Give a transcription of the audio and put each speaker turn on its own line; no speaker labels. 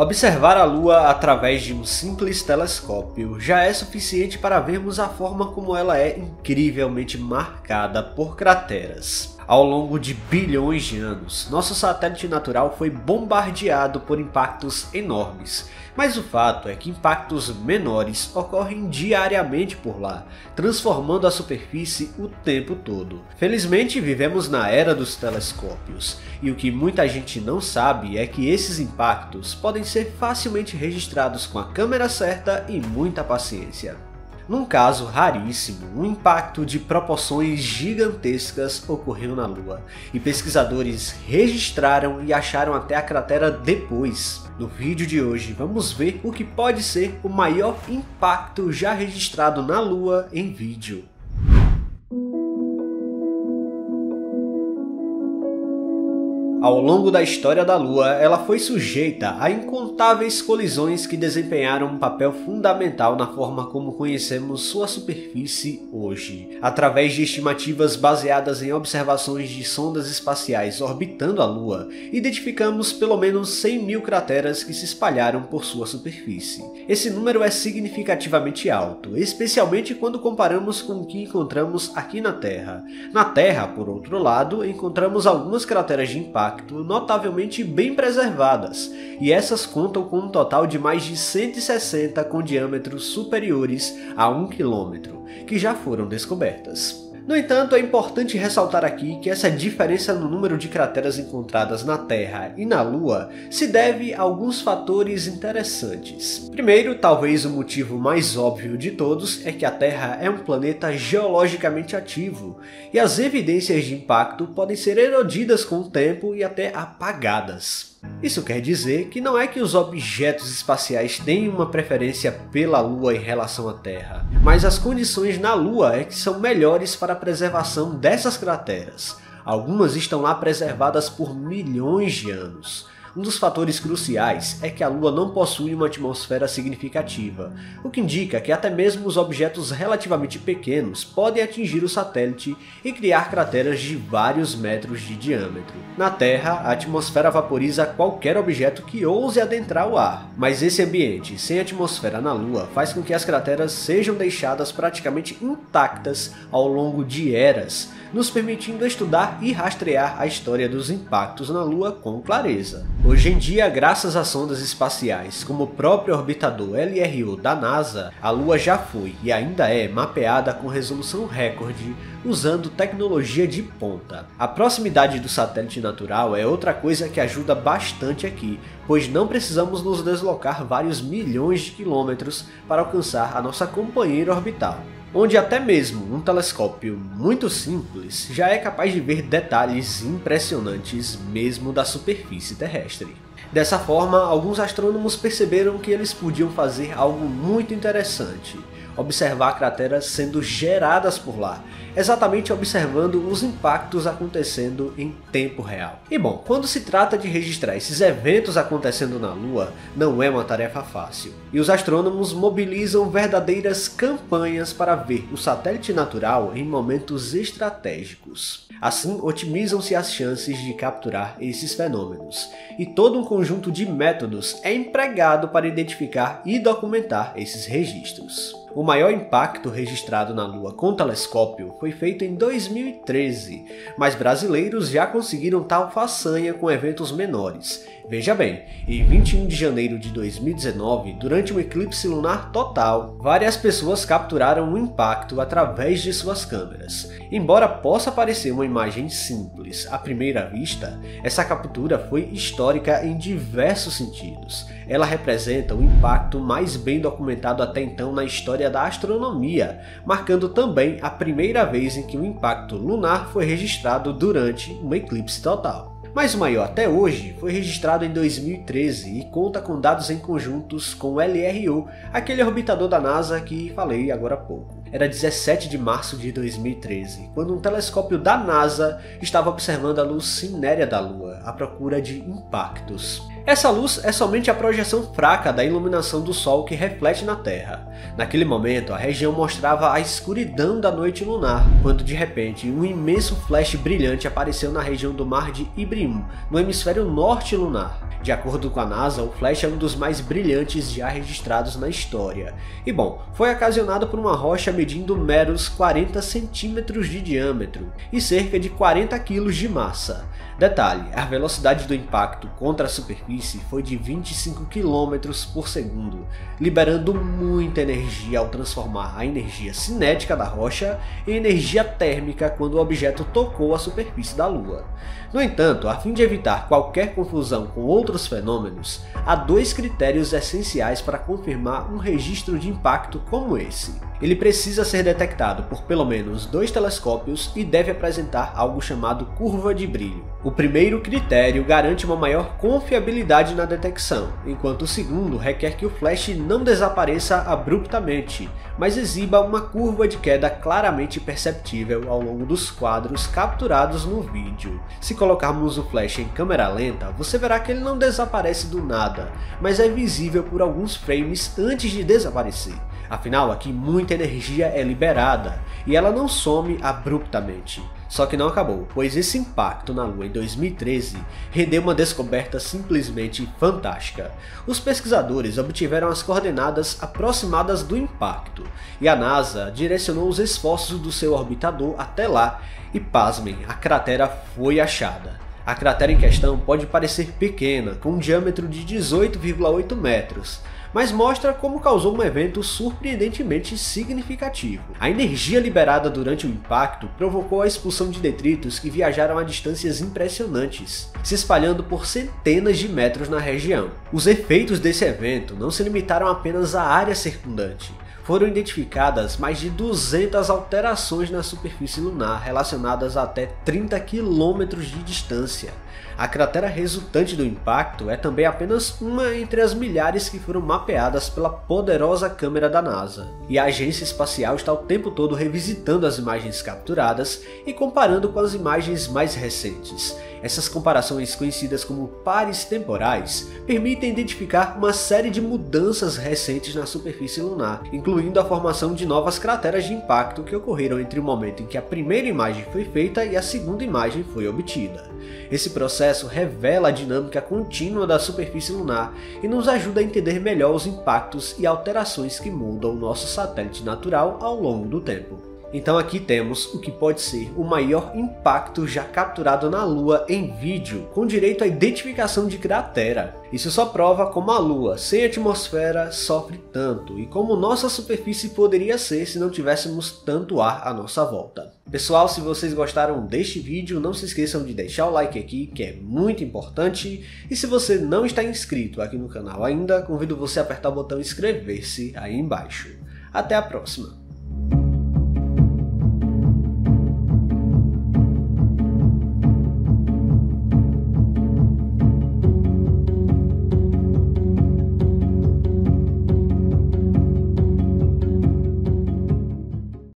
Observar a Lua através de um simples telescópio já é suficiente para vermos a forma como ela é incrivelmente marcada por crateras. Ao longo de bilhões de anos, nosso satélite natural foi bombardeado por impactos enormes, mas o fato é que impactos menores ocorrem diariamente por lá, transformando a superfície o tempo todo. Felizmente vivemos na era dos telescópios, e o que muita gente não sabe é que esses impactos podem ser facilmente registrados com a câmera certa e muita paciência. Num caso raríssimo, um impacto de proporções gigantescas ocorreu na Lua, e pesquisadores registraram e acharam até a cratera depois. No vídeo de hoje vamos ver o que pode ser o maior impacto já registrado na Lua em vídeo. Ao longo da história da Lua, ela foi sujeita a incontáveis colisões que desempenharam um papel fundamental na forma como conhecemos sua superfície hoje. Através de estimativas baseadas em observações de sondas espaciais orbitando a Lua, identificamos pelo menos 100 mil crateras que se espalharam por sua superfície. Esse número é significativamente alto, especialmente quando comparamos com o que encontramos aqui na Terra. Na Terra, por outro lado, encontramos algumas crateras de impacto impacto notavelmente bem preservadas, e essas contam com um total de mais de 160 com diâmetros superiores a 1 km, que já foram descobertas. No entanto, é importante ressaltar aqui que essa diferença no número de crateras encontradas na Terra e na Lua se deve a alguns fatores interessantes. Primeiro, talvez o motivo mais óbvio de todos é que a Terra é um planeta geologicamente ativo, e as evidências de impacto podem ser erodidas com o tempo e até apagadas. Isso quer dizer que não é que os objetos espaciais têm uma preferência pela Lua em relação à Terra, mas as condições na Lua é que são melhores para a preservação dessas crateras. Algumas estão lá preservadas por milhões de anos. Um dos fatores cruciais é que a Lua não possui uma atmosfera significativa, o que indica que até mesmo os objetos relativamente pequenos podem atingir o satélite e criar crateras de vários metros de diâmetro. Na Terra, a atmosfera vaporiza qualquer objeto que ouse adentrar o ar, mas esse ambiente sem atmosfera na Lua faz com que as crateras sejam deixadas praticamente intactas ao longo de eras, nos permitindo estudar e rastrear a história dos impactos na Lua com clareza. Hoje em dia, graças a sondas espaciais, como o próprio orbitador LRO da NASA, a Lua já foi e ainda é mapeada com resolução recorde usando tecnologia de ponta. A proximidade do satélite natural é outra coisa que ajuda bastante aqui, pois não precisamos nos deslocar vários milhões de quilômetros para alcançar a nossa companheira orbital onde até mesmo um telescópio muito simples já é capaz de ver detalhes impressionantes mesmo da superfície terrestre. Dessa forma, alguns astrônomos perceberam que eles podiam fazer algo muito interessante, observar crateras sendo geradas por lá, exatamente observando os impactos acontecendo em tempo real. E bom, quando se trata de registrar esses eventos acontecendo na Lua, não é uma tarefa fácil. E os astrônomos mobilizam verdadeiras campanhas para ver o satélite natural em momentos estratégicos. Assim, otimizam-se as chances de capturar esses fenômenos, e todo um conjunto de métodos é empregado para identificar e documentar esses registros. O maior impacto registrado na Lua com telescópio foi feito em 2013, mas brasileiros já conseguiram tal façanha com eventos menores. Veja bem, em 21 de janeiro de 2019, durante um eclipse lunar total, várias pessoas capturaram o impacto através de suas câmeras. Embora possa parecer uma imagem simples à primeira vista, essa captura foi histórica em diversos sentidos. Ela representa o impacto mais bem documentado até então na história da astronomia, marcando também a primeira vez em que um impacto lunar foi registrado durante um eclipse total. Mas o maior até hoje foi registrado em 2013 e conta com dados em conjuntos com o LRO, aquele orbitador da NASA que falei agora há pouco. Era 17 de março de 2013, quando um telescópio da NASA estava observando a luz cinérea da Lua à procura de impactos. Essa luz é somente a projeção fraca da iluminação do Sol que reflete na Terra. Naquele momento, a região mostrava a escuridão da noite lunar, quando de repente um imenso flash brilhante apareceu na região do mar de Ibrium, no hemisfério norte lunar. De acordo com a NASA, o Flash é um dos mais brilhantes já registrados na história. E bom, foi ocasionado por uma rocha medindo meros 40 centímetros de diâmetro e cerca de 40 kg de massa. Detalhe, a velocidade do impacto contra a superfície foi de 25 km por segundo, liberando muita energia ao transformar a energia cinética da rocha em energia térmica quando o objeto tocou a superfície da Lua. No entanto, a fim de evitar qualquer confusão com outros fenômenos, há dois critérios essenciais para confirmar um registro de impacto como esse. Ele precisa ser detectado por pelo menos dois telescópios e deve apresentar algo chamado curva de brilho. O primeiro critério garante uma maior confiabilidade na detecção, enquanto o segundo requer que o flash não desapareça abruptamente, mas exiba uma curva de queda claramente perceptível ao longo dos quadros capturados no vídeo. Se colocarmos o flash em câmera lenta, você verá que ele não desaparece do nada, mas é visível por alguns frames antes de desaparecer. Afinal, aqui muita energia é liberada e ela não some abruptamente. Só que não acabou, pois esse impacto na Lua em 2013 rendeu uma descoberta simplesmente fantástica. Os pesquisadores obtiveram as coordenadas aproximadas do impacto, e a NASA direcionou os esforços do seu orbitador até lá, e pasmem, a cratera foi achada. A cratera em questão pode parecer pequena, com um diâmetro de 18,8 metros, mas mostra como causou um evento surpreendentemente significativo. A energia liberada durante o impacto provocou a expulsão de detritos que viajaram a distâncias impressionantes, se espalhando por centenas de metros na região. Os efeitos desse evento não se limitaram apenas à área circundante, foram identificadas mais de 200 alterações na superfície lunar relacionadas a até 30 km de distância. A cratera resultante do impacto é também apenas uma entre as milhares que foram mapeadas pela poderosa câmera da NASA, e a agência espacial está o tempo todo revisitando as imagens capturadas e comparando com as imagens mais recentes. Essas comparações, conhecidas como pares temporais, permitem identificar uma série de mudanças recentes na superfície lunar, incluindo a formação de novas crateras de impacto que ocorreram entre o momento em que a primeira imagem foi feita e a segunda imagem foi obtida. Esse processo revela a dinâmica contínua da superfície lunar e nos ajuda a entender melhor os impactos e alterações que mudam o nosso satélite natural ao longo do tempo. Então aqui temos o que pode ser o maior impacto já capturado na Lua em vídeo, com direito à identificação de cratera. Isso só prova como a Lua, sem atmosfera, sofre tanto e como nossa superfície poderia ser se não tivéssemos tanto ar à nossa volta. Pessoal, se vocês gostaram deste vídeo, não se esqueçam de deixar o like aqui, que é muito importante. E se você não está inscrito aqui no canal ainda, convido você a apertar o botão inscrever-se aí embaixo. Até a próxima!